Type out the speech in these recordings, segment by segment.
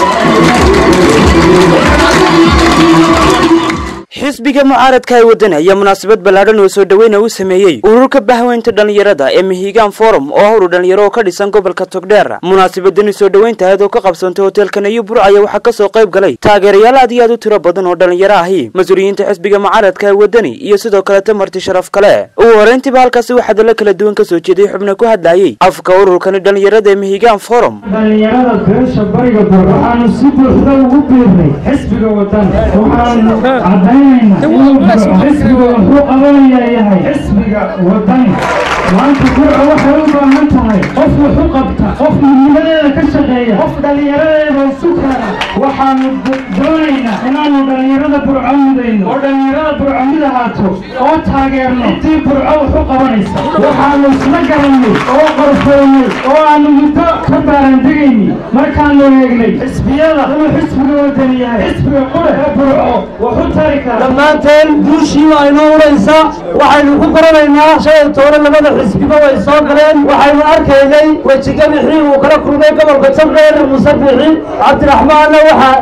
Thank you. Xisbiga mucaaradka ee wadani ayaa munaasabad ballaadhan oo soo dhoweyna u sameeyey ururka bahweynta dhallinyarada ee mihigaan forum oo howru dhallinyaro oo ka dhisan gobolka togdheer munaasabadani soo dhoweynta ahayd oo ka qabsantay hoteelka nayo bur ayaa waxaa ka soo qayb galay taageerayaal aad iyo aad u tiro badan oo dhallinyaro ahi mas'uuliyiinta xisbiga mucaaradka ee wadani iyo sidoo kaleta marti sharaf kale. Ugu horeyntiiba halkaasi waxaa dalo kala duwan ka soo jeeday xubno ku hadlayey afka ururkani dhallinyarada ee mihigaan forum. Dhallinyarada beesha bariga bur waxaanu si buuxda ugu biirnay xisbiga wadan waxaanu burco xisbiga wadani. Maanta burco waxay u baahan tahay. Qof wuxu qabta. Qof midnimadeeda ka shaqeeya. Qof dhallinyaradeeda isu keena waxaanu doonaynaa inaanu dhallinyarada burco midayno oo dhallinyarada burco mid ahaato oo taageerno intii burco wuxu qabanaysa. Waxaanu isla garanay oo qorfoonay oo aanu muddo ka baarandegaynay markaanu eegnay xisbiyada inuu xisbiga wadani yahay xisbiga qure ee burco wuxu tari kara dhammaanteen guushii waa inoo uraysa. Waxaynu ku qoranaynaa shay toore labada xisbiba way soo galeen. Waxaynu arkaynay wejigabixii uu kala kulmay gobolka togdheer musabixi cabdiraxmaanna waxaa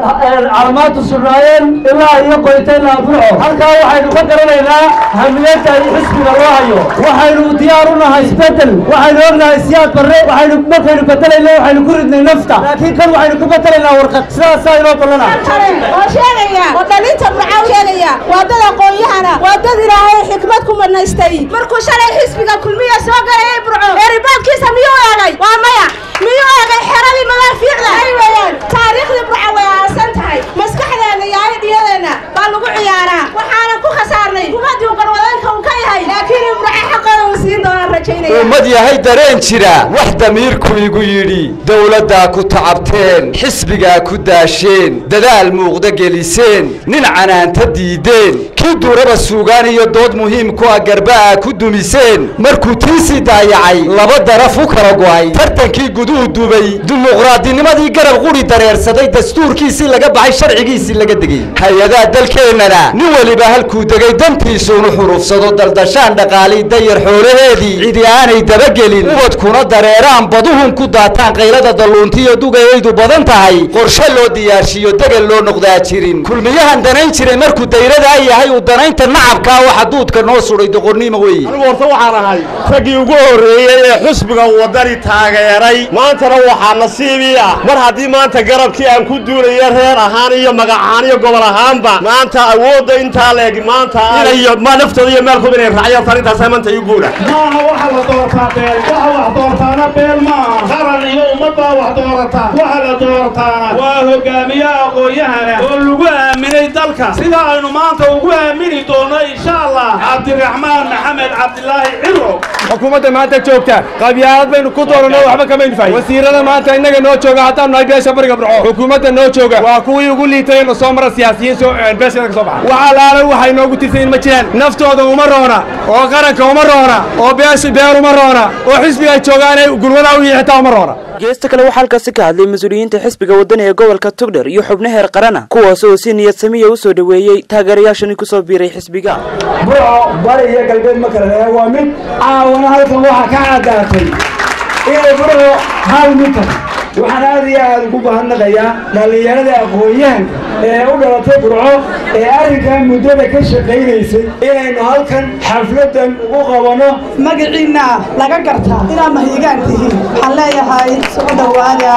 calamaadu sugnaayeen ilaa iyo qoyta ilaa burco halkaa waxaynu ka garanaynaa hamiyadda iyo xisbiga loo hayo. Waxaynu diyaar u nahay isbeddel waxaynu ognahay siyaad barre waxaynu markaynu bedelayna waxaynu ku ridnay nafta. Laakiin kan waxaynu ku bedelaynaa warqad. Sidaasaa inoo ballana waa dad aqoon-yahana waa dad ilaahay xikmad ku manaystay. Markuu shalay xisbiga kulmiya soo galayay burco. Eeribaadkiisa miyuu eegay waa maya miyuu eegay xeradii madaafiicda ay weeyaan taariikhdii burca way aasan tahay maskaxdeena iyo aydhiyadeena baa lagu ciyaaraa waxaana ku khasaarnay humadii garwadanka uu ka yahay laakiin burca xaqooda uu siin doonaan ummad yahay dareen jira. Wax damiirku igu yidhi dowladdaa ku tacabteen xisbigaa ku daasheen dadaal muuqda geliseen nin canaanta diideen kii duuraba suugaan iyo dood muhiim ku ah garba'a ku dumiseen markuu tiisii daayacay laba daraf u kala go'ay. Tartankii guduhu dubay dimuqraadinimadii garab quri dareersaday dastuurkiisii laga baxay sharcigiisii laga degey hay'adaha dalkeennana nin weliba halkuu degay dantiisuunu xurufsado daldashaan dhaqaalii dayar xoolaheedii cidi aanay dabagelin ubadkuna dareeraan baduhun ku daataan qaylada dalluuntiyo dugayaydu badan tahay. Qorshe loo diyaarshiyo degel loo noqdaa jirin. Kulmiyahan danayn jiray markuu dayradaa yahay uu danaynta nacabkaa waxa duudka noo suday doqonnimo weeye anigu horta waxaan ahay raggii ugu horreeyey ee xusbiga wadani taageeray. Maantana waxaa nasiibii ah mar haddii maanta garabkii aan ku duulaya reer ahaan iyo magacahaan iyo gobol ahaanba maanta awoodda intaa leeg maanta inayo ma naftooda iyo maalkooda inay raacyo tan intaasa maanta ii guura doortaa beel waxa wax doortaana beel maaha qaran iyo ummad baa wax doorataa waxa la doortaana waa hogaamiye aqoon-yahana oo lagu aaminay dalka. Sida aynu maanta ugu aamini doono insha allah cabdiraxmaan maxamed cabdilaahi ciro. Xukuumadda maanta joogta qabyaalad baynu ku dooranno waxba kamaynu fahay wasiirada maanta innaga noo jooga haddaan nahay beesha bariga burco. Xukuumadda noo jooga waa kuwii ugu liitay inu soo mara siyaasiyiin soo beeshada ka soo baxa. Wax allaale waxay noogu tirsayin ma jiraan naftooda uma roona oo qaranka uma roona oo beesha beel uma roona oo xisbiga joogaanay gulwada u yihi xitaa uma roona. Geesta kale waxaa halkaasi ka hadlay mas'uuliyiinta xisbiga wadani ee gobolka togdher iyo xubno heer qarana kuwaas oo si niyad samiya u soo dhoweeyey taageerayaashani ku soo biiray xisbiga. Burco bari iyo galbeed ma kala leeyahay waa mid caawana halkan waxaa ka caddaatay. Inay burco hal mid tahay waxaan aad iyo aad ugu mahadnaqayaa dhallinyarada aqoon-yahanka ee u dhalatay burco ee arrinkan muddada ka shaqaynaysay inaynu halkan xafladan ugu qabanno magaciinna laga gartaa inaad mahiigaan tihiin. Waxaan leeyahay soo dhowaada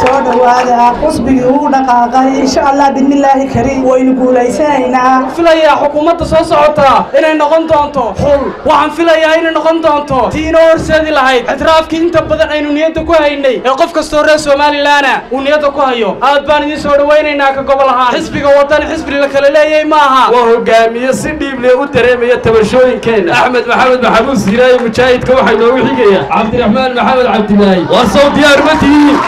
soo dhowaada xusbigii uu dhaqaaqay. Insha allah bidnillaahi kariim waynu guulaysanaynaa filayaa xukuumadda soo socotaa inay noqon doonto. Xul waxaan filayaa inay noqon doonto. Tii inoo horseedi lahayd. Ictiraafkii inta badan aynu niyadda ku haynay ee qof kastoo reer somalilaana uu niyadda ku hayo. Aad baan idiin soo dhowaynaynaa ka gobol ahaan. Xisbiga wadani xisbi la kala leeyahay ma aha waa hogaamiye si dhiible u dareemaya tabashooyinkeenna. Axmed maxamed maxamuud siiraaye mujaahidka waxaa noogu xigaya cabdiraxmaan maxamed cabdilaahi waa sow diyaar ma tihiin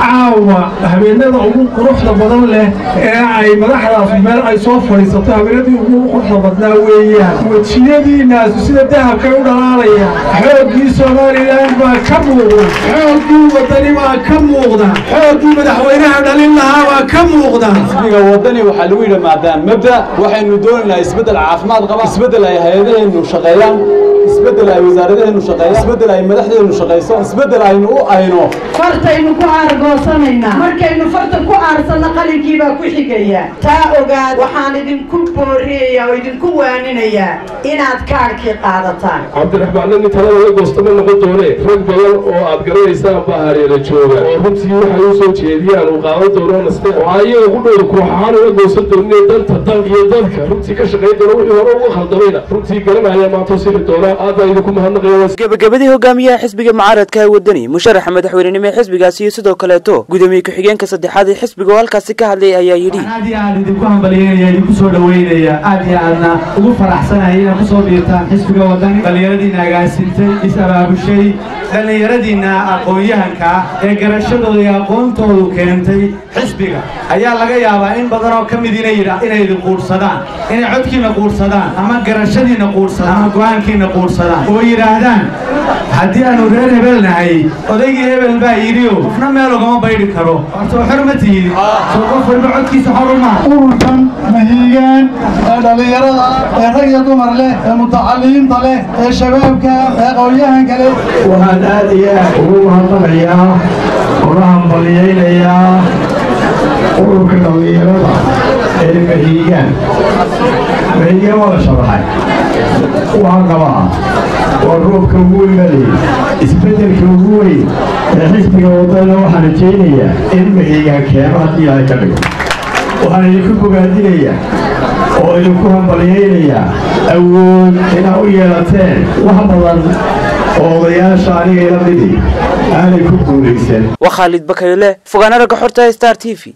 caawa habeenada ugu quruxda badan leh ee ay madaxdaas meel ay soo fadhiisato habeenadii ugu quruxda badnaa weeyaan. Wejiyadiinaasu sida dahabkay u dhalaalayaan. Xooggii somalilan baa ka muuqda. Xooggii wadani baa ka muuqda. Xooggii madaxweynaha dhalin lahaa baa ka muuqda. Xisbiga wadani waxaa lagu yidhi maadaan mabda waxaynu doonaynaa isbeddel caafimaad qaba. Isbeddel ay hay'adaheennu shaqeeyaan isbeddel ay wasaaradaheenu shaqeeyaan isbeddel ay madaxdeenu shaqayso isbeddel aynu u ayno. Fartaynu ku aargoosanaynaa. Markaynu farta ku aarsanno qalinkii baa ku xigaya. Taa ogaad waxaan idinku booriyayaa oo idinku waaninayaa inaad kaadhkii qaadataan. Cabdiraxmaan nin talada la goostama noqon doone? Rag badan oo aad garanaysaan baa hareera jooga. Oo runtii waxay u soo jeediyaan uu qaadan doono naste oo ayaga ku dhow kooxahaan uga goosan doonin danta dal iyo dadka. Runtii ka shaqayn doona wixii hore uga khaldamayna runtii garanaya maanta sixi doona gabagabadii hogaamiyaha xisbiga mucaaradka wadani musharaxa madaxweynenimo ee xisbigaasi iyo sidoo kaleeto gudoomiye ku-xigeenka saddexaad ee xisbiga oo halkaasi ka hadlay ayaa yidhi aad iyo aad idinku hambalyeynaya idinku soo dhaweynaya aad iyo aadna ugu faraxsanaya inaad ku soo biirtaan xisbiga wadani dhallinyaradiina agaasintay is-abaabushay dhallinyaradiina aqoon-yahanka ah ee garashadooda iyo aqoontoodu keentay xisbiga. Ayaa laga yaabaa in badan oo ka mid inay inay idin quursadaan. Inay codkiina quursadaan ama garashadiina quursadaan ama go'aankiina quursadaan oo yidhaahdaan haddii aanu reer hebel nahay odaygii hebel baa yidhiyo qofna meel ugama baydhi karo. Horta xor ma tihid. Soo qof walba codkiisa xor uma ururkan mahiigaan ee dhallinyarada ee rag iyo dumar leh ee mutacalimiinta leh ee shabaabka ee aqoonyahanka leh. Waxaan aad iyo aad ugu mahadnaqayaa una hambalyaynayaa ururka dhallinyarada ee mahiigaan mahiigaan waa la shabaxay waxaan qabaa waa roobka ugu weyn baa layidhi isbeddelka ugu weyn ee xisbiga wadana waxaan rajaynayaa in mahiigaan keeno haddii ilaahay ka dhigo. Waxaan idinku bogaadinayaa oo idinku hambalyaynayaa awood inaad u yeelateen wax badan oo odayaasha aniga ila midi. Aanay ku guulaysan waa khaalid bakayle fogaana ragga xorta star t v